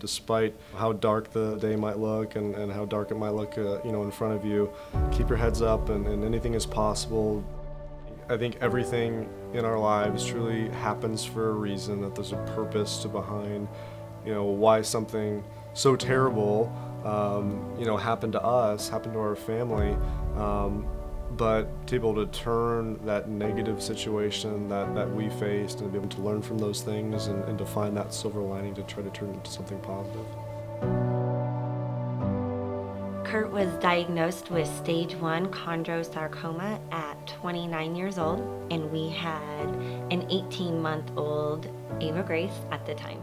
despite how dark the day might look and, and how dark it might look, uh, you know, in front of you, keep your heads up and, and anything is possible. I think everything in our lives truly happens for a reason, that there's a purpose to behind, you know, why something so terrible, um, you know, happened to us, happened to our family. Um, but to be able to turn that negative situation that, that we faced and be able to learn from those things and, and to find that silver lining to try to turn it into something positive. Kurt was diagnosed with stage one chondrosarcoma at 29 years old, and we had an 18 month old Ava Grace at the time.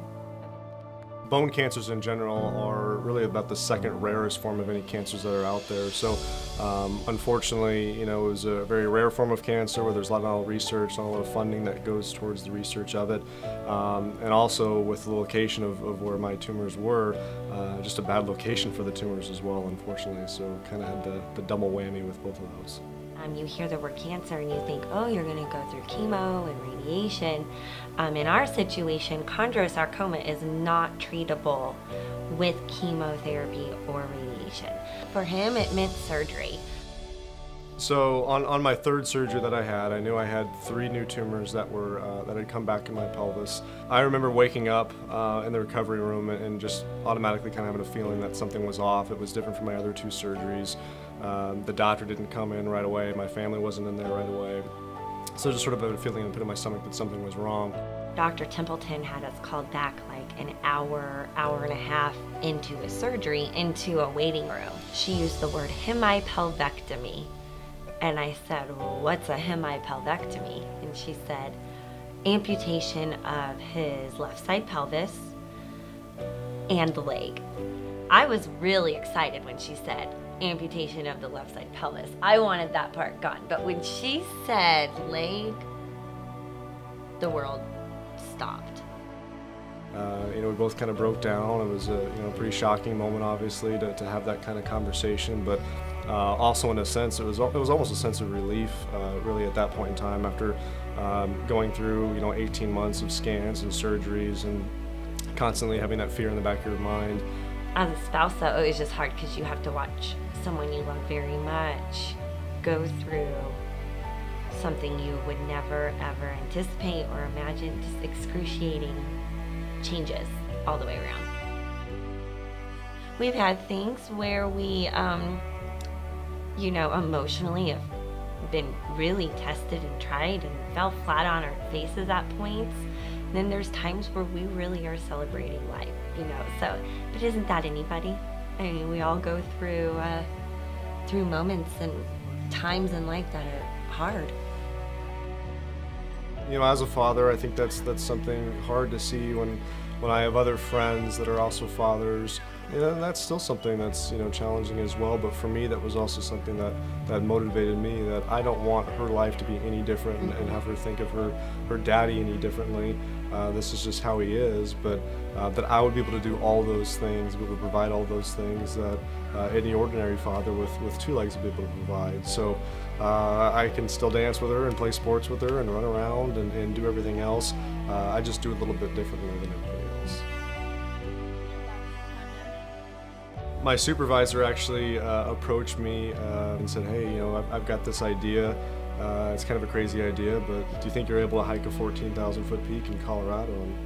Bone cancers in general are really about the second rarest form of any cancers that are out there. So, um, unfortunately, you know, it was a very rare form of cancer where there's a lot of research, a lot of funding that goes towards the research of it. Um, and also with the location of, of where my tumors were, uh, just a bad location for the tumors as well, unfortunately. So, kind of had the, the double whammy with both of those. Um, you hear the word cancer and you think, oh, you're going to go through chemo and radiation. Um, in our situation, chondrosarcoma is not treatable with chemotherapy or radiation. For him, it meant surgery. So on, on my third surgery that I had, I knew I had three new tumors that were uh, that had come back in my pelvis. I remember waking up uh, in the recovery room and just automatically kind of having a feeling that something was off. It was different from my other two surgeries. Um, the doctor didn't come in right away. My family wasn't in there right away. So just sort of a feeling in the pit of my stomach that something was wrong. Dr. Templeton had us called back like an hour, hour and a half into a surgery, into a waiting room. She used the word hemipelvectomy and I said, what's a hemipelvectomy? And she said, amputation of his left side pelvis and the leg. I was really excited when she said amputation of the left side pelvis. I wanted that part gone. But when she said leg, the world stopped. Uh, you know, we both kind of broke down. It was a you know pretty shocking moment, obviously, to, to have that kind of conversation. But uh, also, in a sense, it was it was almost a sense of relief, uh, really, at that point in time, after um, going through you know 18 months of scans and surgeries and constantly having that fear in the back of your mind. As a spouse, though, it was just hard because you have to watch someone you love very much go through something you would never ever anticipate or imagine, just excruciating changes all the way around. We've had things where we, um, you know, emotionally have been really tested and tried and fell flat on our faces at points. And then there's times where we really are celebrating life, you know. So, but isn't that anybody? I mean, we all go through uh, through moments and times in life that are hard. You know, as a father, I think that's that's something hard to see when when I have other friends that are also fathers. Know, that's still something that's you know challenging as well. But for me, that was also something that that motivated me. That I don't want her life to be any different and, and have her think of her her daddy any differently. Uh, this is just how he is. But uh, that I would be able to do all those things, be able to provide all those things that uh, any ordinary father with with two legs would be able to provide. So. Uh, I can still dance with her and play sports with her and run around and, and do everything else. Uh, I just do it a little bit differently than everybody My supervisor actually uh, approached me uh, and said, hey, you know, I've, I've got this idea. Uh, it's kind of a crazy idea, but do you think you're able to hike a 14,000 foot peak in Colorado? And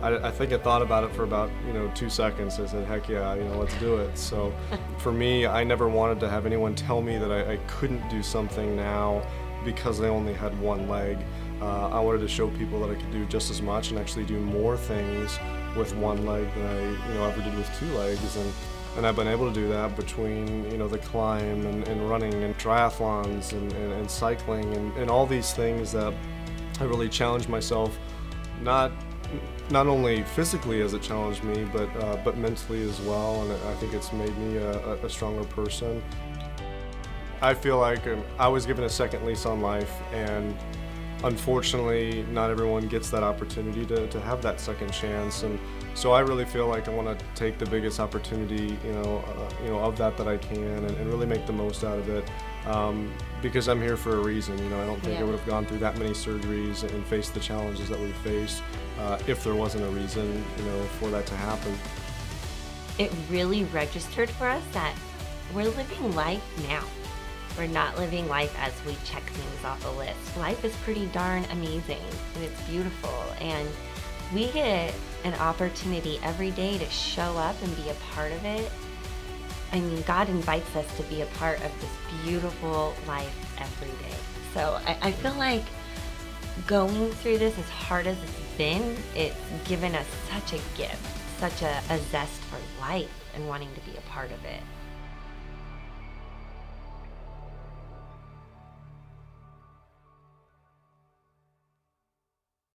I, I, think I thought about it for about you know two seconds. I said, heck yeah, you know, let's do it. So for me, I never wanted to have anyone tell me that I, I couldn't do something now because I only had one leg. Uh, I wanted to show people that I could do just as much and actually do more things with one leg than I you know ever did with two legs. And and I've been able to do that between you know the climb and, and running and triathlons and, and, and cycling and, and all these things that I really challenged myself not not only physically as it challenged me, but uh, but mentally as well, and I think it's made me a, a stronger person. I feel like um, I was given a second lease on life, and unfortunately, not everyone gets that opportunity to, to have that second chance. And so I really feel like I want to take the biggest opportunity, you know, uh, you know, of that that I can, and, and really make the most out of it. Um, because I'm here for a reason. You know, I don't think yeah. I would have gone through that many surgeries and faced the challenges that we faced uh, if there wasn't a reason, you know, for that to happen. It really registered for us that we're living life now. We're not living life as we check things off a list. Life is pretty darn amazing and it's beautiful and we get an opportunity every day to show up and be a part of it. I mean, God invites us to be a part of this beautiful life every day. So I, I feel like going through this as hard as it's been, it's given us such a gift, such a, a zest for life and wanting to be a part of it.